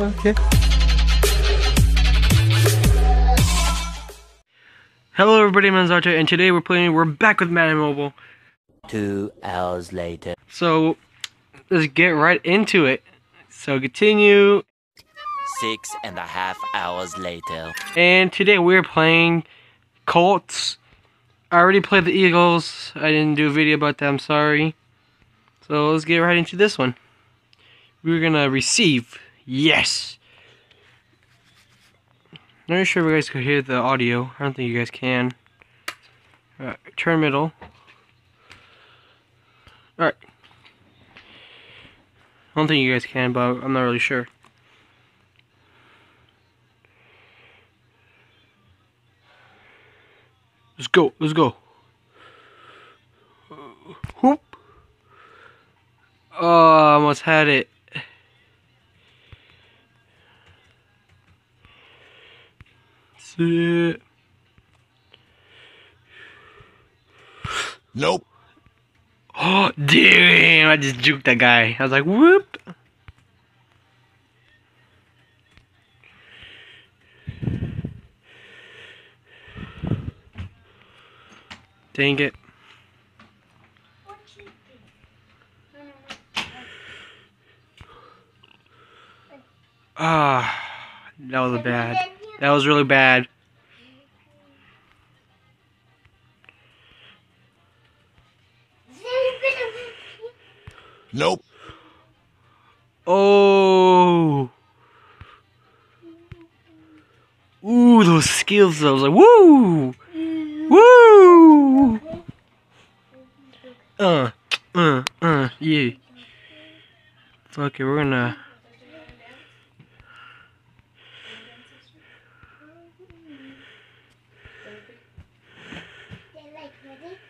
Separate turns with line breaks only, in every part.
Okay. Hello everybody, I'm Zarta, and today we're playing, we're back with Madden Mobile.
Two hours later.
So, let's get right into it. So continue,
Six and a half hours later.
and today we're playing Colts. I already played the Eagles, I didn't do a video about that, I'm sorry. So let's get right into this one. We're gonna receive, yes! I'm Not sure if you guys could hear the audio. I don't think you guys can. Alright, turn middle. Alright. I don't think you guys can, but I'm not really sure. Let's go, let's go. Whoop. Oh, I almost had it. Sit.
Nope.
Oh, damn! I just juked that guy. I was like, whoop! Dang it. Ah, that was bad. That was really bad.
Nope.
Oh. Ooh, those skills. I was like, woo! Woo! Uh, uh, uh, yeah. Okay, we're gonna.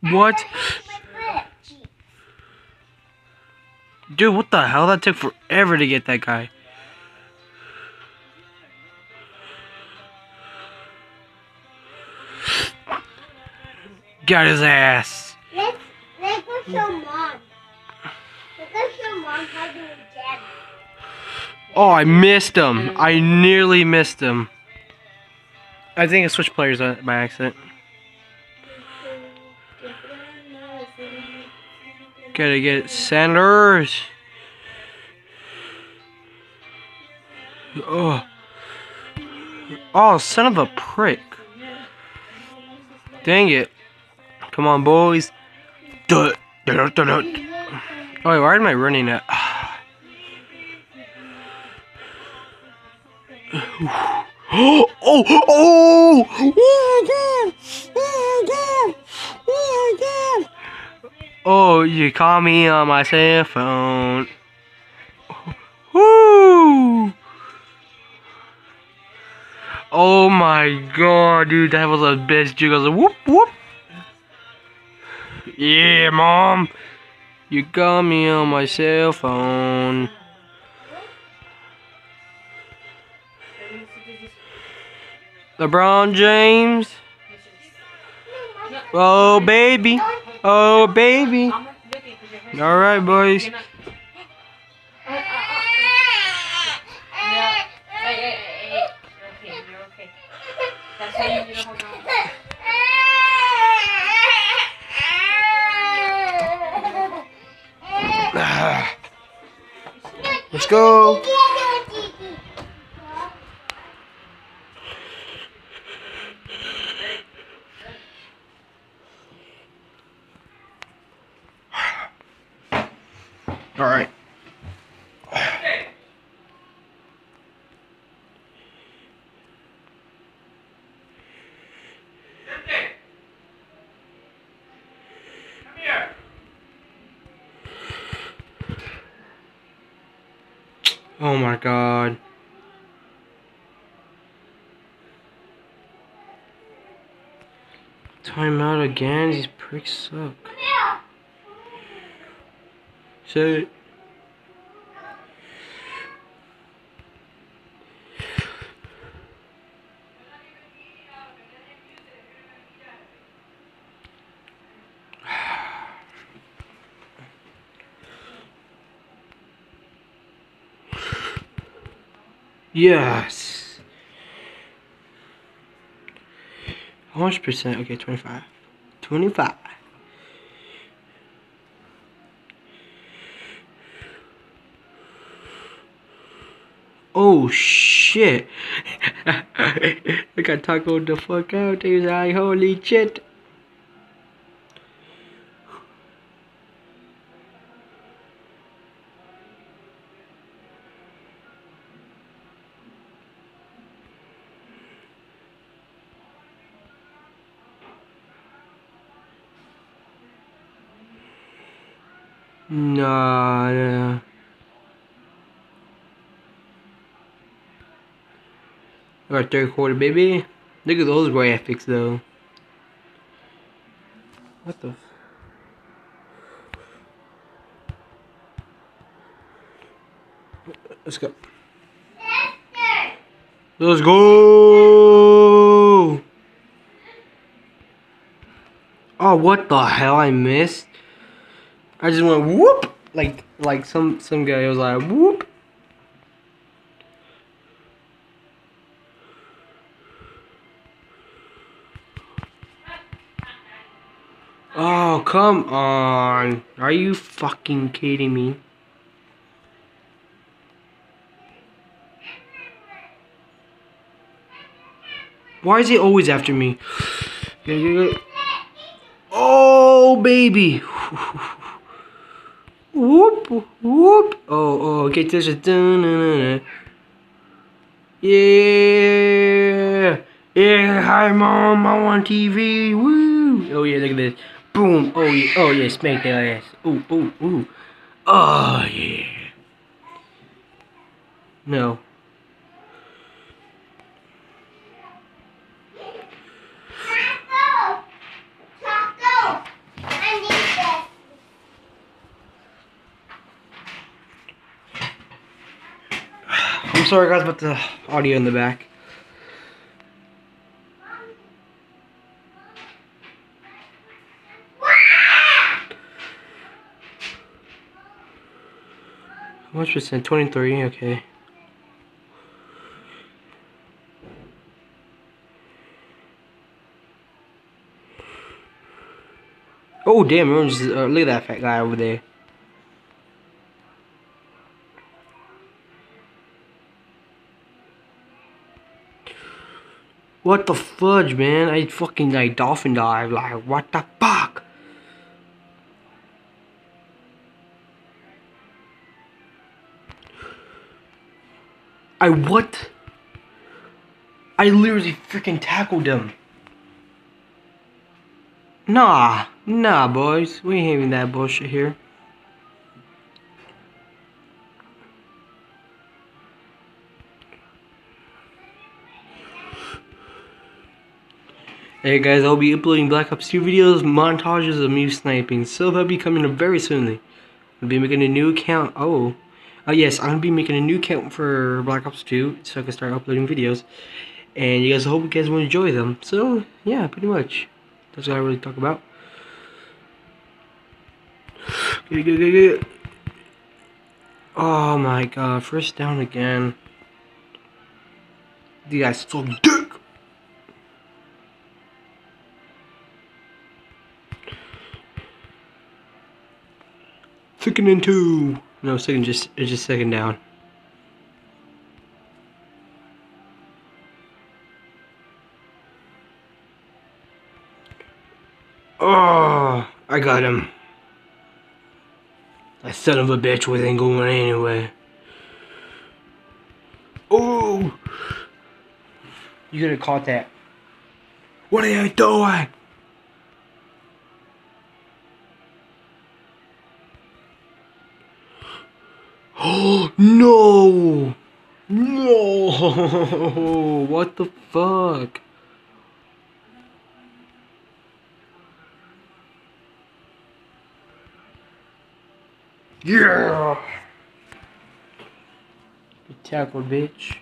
What? Dude, what the hell? That took forever to get that guy. Got his ass.
Let's, let's go show mom. Let's go show mom how to.
Oh, I missed him. I nearly missed him. I think I switched players by accident. Gotta get Sanders. Oh. Oh, son of a prick. Dang it. Come on, boys. Duh. Duh, duh, duh. Oh, wait, why am I running at? oh, oh, oh, oh. Oh, Oh, you call me on my cell phone. Woo! Oh my god, dude, that was the best was like, whoop, whoop. Yeah, mom. You got me on my cell phone. LeBron James. Oh, baby. Oh, baby. All right, boys. All right. Oh my god. Time out again. These pricks suck. Yes. How much percent? Okay, 25. 25. Oh shit. I got tacoed the fuck out. Was like, holy shit. Nah, nah. Our third quarter, baby. Look at those graphics, though. What the? Let's go. Let's go! Oh, what the hell? I missed. I just went whoop, like like some some guy was like whoop. Oh, come on. Are you fucking kidding me? Why is he always after me? Oh, baby. Whoop, whoop. Oh, oh, get this. Yeah. Yeah, hi, mom. I'm on TV. Woo. Oh, yeah, look at this. Boom. Oh, yeah. Oh, yeah. Smack their ass. Ooh, ooh, ooh. Oh, yeah. No. I'm sorry, guys, about the audio in the back. How much percent? 23, okay. Oh, damn, uh, look at that fat guy over there. What the fudge, man? I fucking like dolphin dive. Like, what the I what? I literally freaking tackled him. Nah, nah, boys. We ain't having that bullshit here. Hey guys, I'll be uploading Black Ops 2 videos, montages of me sniping, so that'll be coming up very soon. I'll be making a new account. Oh, uh, yes, I'm gonna be making a new account for Black Ops 2 so I can start uploading videos. And you guys I hope you guys will enjoy them. So yeah, pretty much. That's what I really talk about. Oh my god, first down again. The guy's so dick. Second and two. No, second just it's just second down. Oh, I got him. That son of a bitch wasn't going anywhere. Oh, you could have caught that. What are you doing? Oh no! No! What the fuck? Yeah! Good tackle, bitch.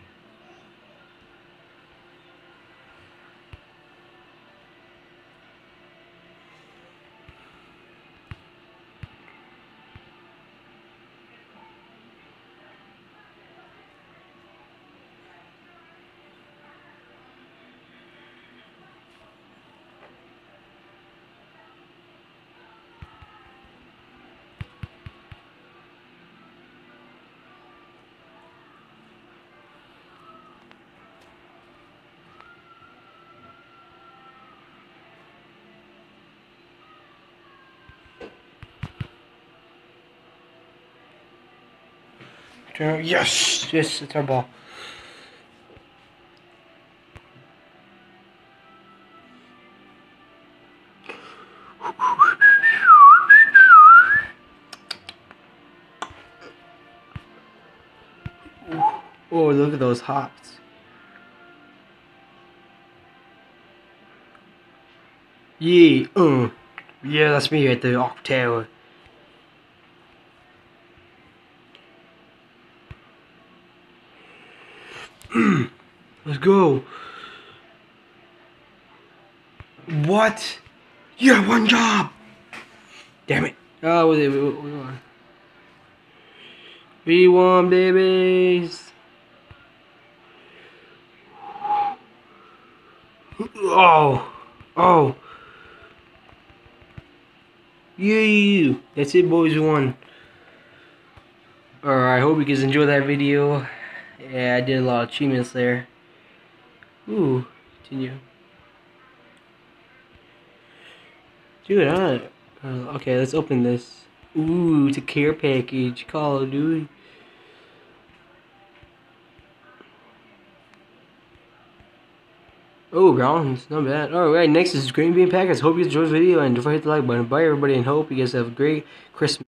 Turn. Yes! Yes, it's our ball. Oh, look at those hops. Yeah, uh. Yeah, that's me at the Arc Let's go. What? You have one job. Damn it. Oh, we, we, we won. We won, babies. Oh. Oh. Yeah. That's it, boys. We won. Alright, I hope you guys enjoyed that video. Yeah, I did a lot of achievements there. Ooh, continue. Dude, I uh, okay, let's open this. Ooh, it's a care package. Call of Duty. Oh, grounds, not bad. Alright, next is Green Bay Packers. Hope you enjoyed the video and don't forget to like button. Bye everybody and hope you guys have a great Christmas.